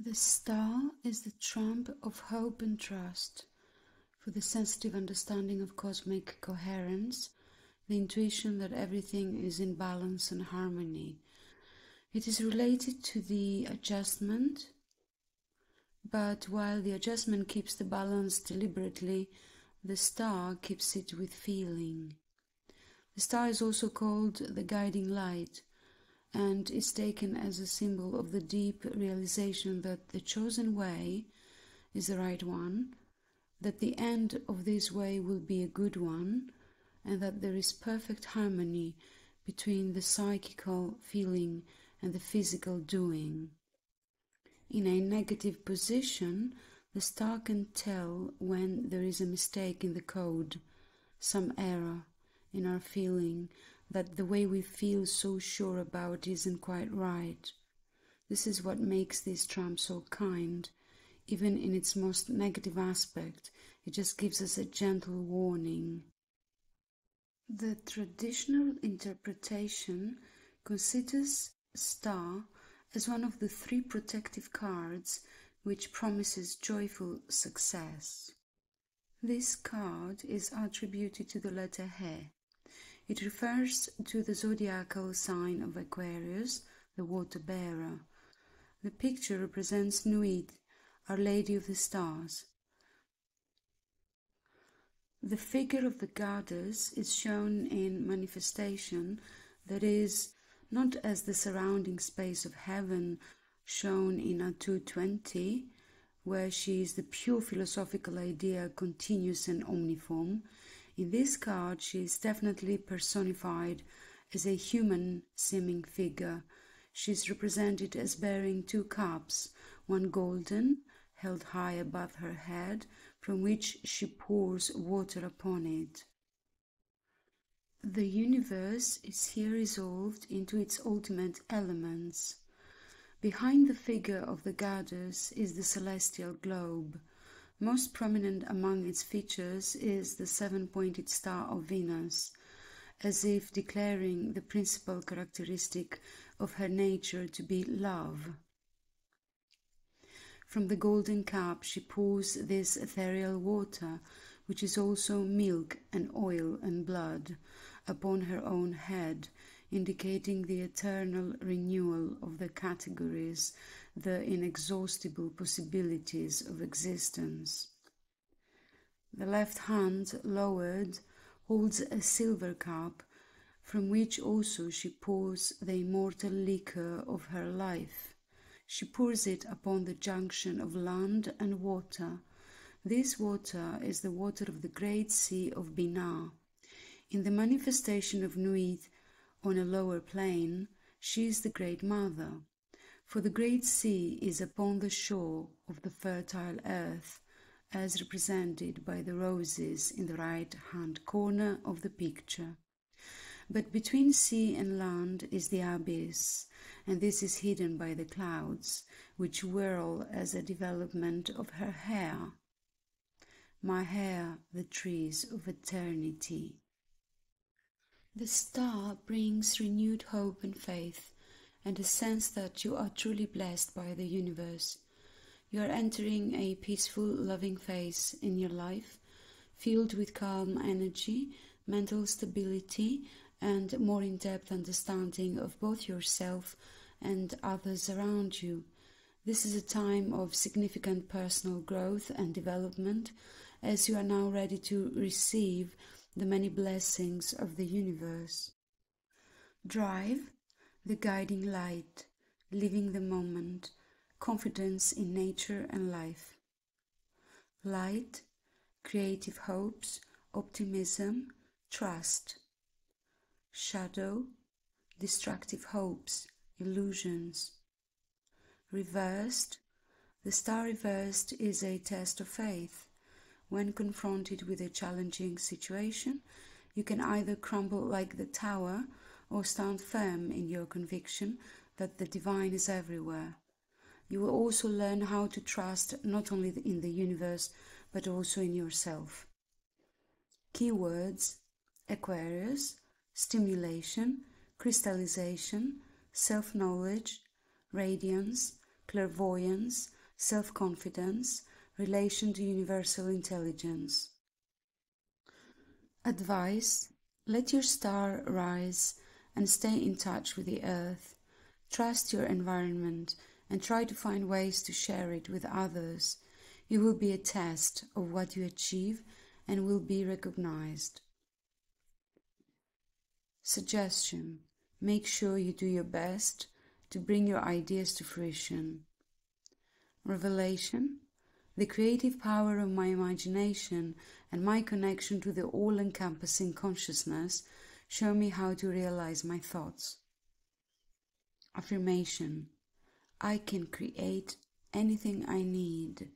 The star is the trump of hope and trust for the sensitive understanding of cosmic coherence, the intuition that everything is in balance and harmony. It is related to the adjustment, but while the adjustment keeps the balance deliberately, the star keeps it with feeling. The star is also called the guiding light and is taken as a symbol of the deep realization that the chosen way is the right one, that the end of this way will be a good one, and that there is perfect harmony between the psychical feeling and the physical doing. In a negative position, the star can tell when there is a mistake in the code, some error in our feeling, that the way we feel so sure about isn't quite right. This is what makes this trump so kind. Even in its most negative aspect, it just gives us a gentle warning. The traditional interpretation considers star as one of the three protective cards which promises joyful success. This card is attributed to the letter He, it refers to the zodiacal sign of Aquarius, the water bearer. The picture represents Nuit, Our Lady of the Stars. The figure of the goddess is shown in manifestation, that is, not as the surrounding space of heaven shown in Atu XX, where she is the pure philosophical idea, continuous and omniform, in this card, she is definitely personified as a human seeming figure. She is represented as bearing two cups, one golden, held high above her head, from which she pours water upon it. The universe is here resolved into its ultimate elements. Behind the figure of the goddess is the celestial globe. Most prominent among its features is the seven-pointed star of Venus, as if declaring the principal characteristic of her nature to be love. From the golden cup she pours this ethereal water, which is also milk and oil and blood, upon her own head, indicating the eternal renewal of the categories, the inexhaustible possibilities of existence. The left hand, lowered, holds a silver cup, from which also she pours the immortal liquor of her life. She pours it upon the junction of land and water. This water is the water of the great sea of Binah. In the manifestation of Nuit, on a lower plane, she is the Great Mother, for the great sea is upon the shore of the fertile earth, as represented by the roses in the right hand corner of the picture. But between sea and land is the abyss, and this is hidden by the clouds, which whirl as a development of her hair. My hair, the trees of eternity. The star brings renewed hope and faith, and a sense that you are truly blessed by the universe. You are entering a peaceful, loving phase in your life, filled with calm energy, mental stability, and more in depth understanding of both yourself and others around you. This is a time of significant personal growth and development as you are now ready to receive the many blessings of the universe. Drive, the guiding light, living the moment, confidence in nature and life. Light, creative hopes, optimism, trust. Shadow, destructive hopes, illusions. Reversed, the star reversed is a test of faith when confronted with a challenging situation, you can either crumble like the tower or stand firm in your conviction that the divine is everywhere. You will also learn how to trust not only in the universe but also in yourself. Keywords Aquarius, stimulation, crystallization, self knowledge, radiance, clairvoyance, self confidence, relation to universal intelligence. Advice Let your star rise and stay in touch with the earth. Trust your environment and try to find ways to share it with others. You will be a test of what you achieve and will be recognized. Suggestion Make sure you do your best to bring your ideas to fruition. Revelation The creative power of my imagination and my connection to the all encompassing consciousness show me how to realize my thoughts. Affirmation I can create anything I need.